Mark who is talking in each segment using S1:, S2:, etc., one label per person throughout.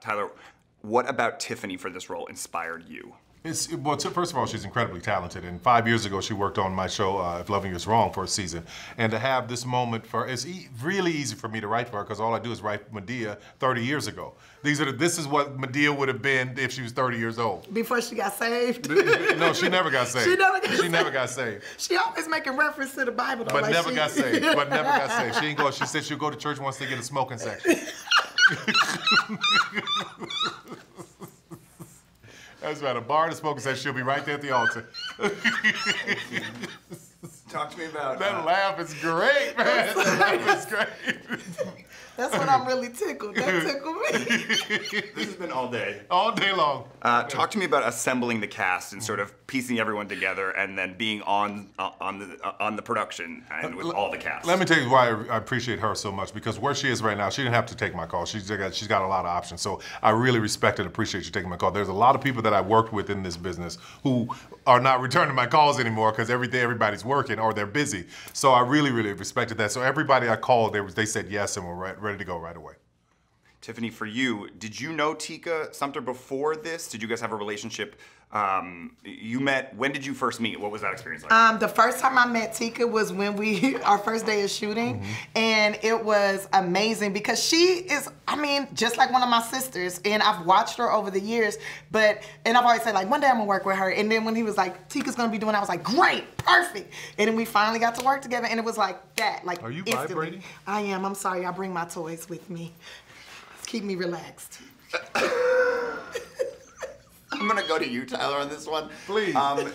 S1: Tyler, what about Tiffany for this role inspired you?
S2: It's, well, t- first of all, she's incredibly talented. And five years ago, she worked on my show, uh, If Loving You Is Wrong, for a season. And to have this moment for, it's e- really easy for me to write for her because all I do is write Madea 30 years ago. These are the, this is what Madea would have been if she was 30 years old.
S3: Before she got saved.
S2: no, she never got saved.
S3: She never got
S2: She
S3: saved.
S2: never got saved.
S3: She always making reference to the Bible, though.
S2: But
S3: like
S2: never
S3: she-
S2: got saved. But never got saved. She ain't go. She said she'll go to church once they get a smoking section. That's right. A bar a smoking section. She'll be right there at the altar.
S1: Talk to me about
S2: That uh, laugh is great, man. That laugh is great.
S3: That's when I'm really tickled. That tickled me.
S1: this has been all day.
S2: All day long.
S1: Uh, talk to me about assembling the cast and sort of piecing everyone together, and then being on uh, on the uh, on the production and with all the cast.
S2: Let me tell you why I appreciate her so much because where she is right now, she didn't have to take my call. She's got, she's got a lot of options. So I really respect and appreciate you taking my call. There's a lot of people that I worked with in this business who are not returning my calls anymore because every day everybody's working or they're busy. So I really, really respected that. So everybody I called, they, they said yes and were re- ready to go right away.
S1: Tiffany, for you, did you know Tika Sumter before this? Did you guys have a relationship? Um, you met. When did you first meet? What was that experience like?
S3: Um, the first time I met Tika was when we our first day of shooting, and it was amazing because she is, I mean, just like one of my sisters, and I've watched her over the years. But and I've always said like one day I'm gonna work with her, and then when he was like Tika's gonna be doing, I was like great, perfect, and then we finally got to work together, and it was like that, like
S2: Are you
S3: instantly.
S2: vibrating?
S3: I am. I'm sorry. I bring my toys with me. Keep me relaxed.
S1: I'm gonna go to you, Tyler, on this one.
S2: Please.
S1: Um,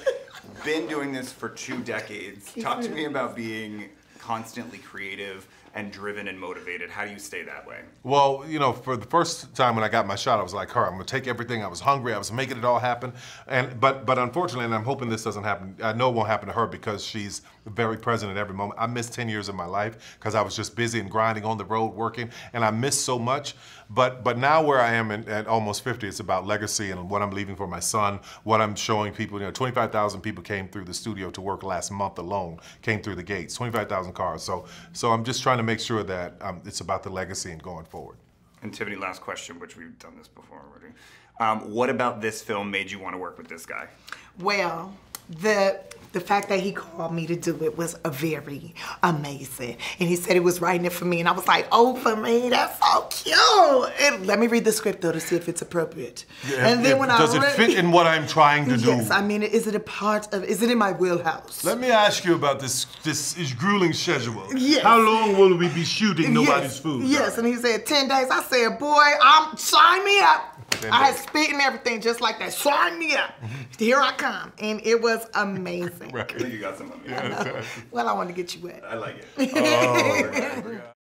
S1: been doing this for two decades. Talk to me about being constantly creative and driven and motivated. How do you stay that way?
S2: Well, you know, for the first time when I got my shot, I was like, her, I'm gonna take everything. I was hungry. I was making it all happen. And but but unfortunately, and I'm hoping this doesn't happen. Uh, I know it won't happen to her because she's very present at every moment. I missed 10 years of my life because I was just busy and grinding on the road, working, and I missed so much. But but now where I am in, at almost 50, it's about legacy and what I'm leaving for my son, what I'm showing people. You know, 25,000 people came through the studio to work last month alone, came through the gates, 25,000 cars. So so I'm just trying to make sure that um, it's about the legacy and going forward.
S1: And Tiffany, last question, which we've done this before already. Um, what about this film made you want to work with this guy?
S3: Well, the the fact that he called me to do it was a very amazing. And he said he was writing it for me. And I was like, oh, for me, that's so cute. And let me read the script though to see if it's appropriate. and then when
S2: does
S3: I
S2: it fit in what I'm trying to do?
S3: Yes, I mean, is it a part of, is it in my wheelhouse?
S2: Let me ask you about this this is grueling schedule.
S3: Yes.
S2: How long will we be shooting nobody's
S3: yes,
S2: Fool?
S3: Yes, and he said 10 days. I said, boy, I'm sign me up.
S2: 10
S3: I had
S2: days.
S3: spit and everything just like that. Sign me up. Here I come. And it was amazing.
S1: I think you got some of me.
S3: Well, I want to get you wet.
S1: I like it. Oh,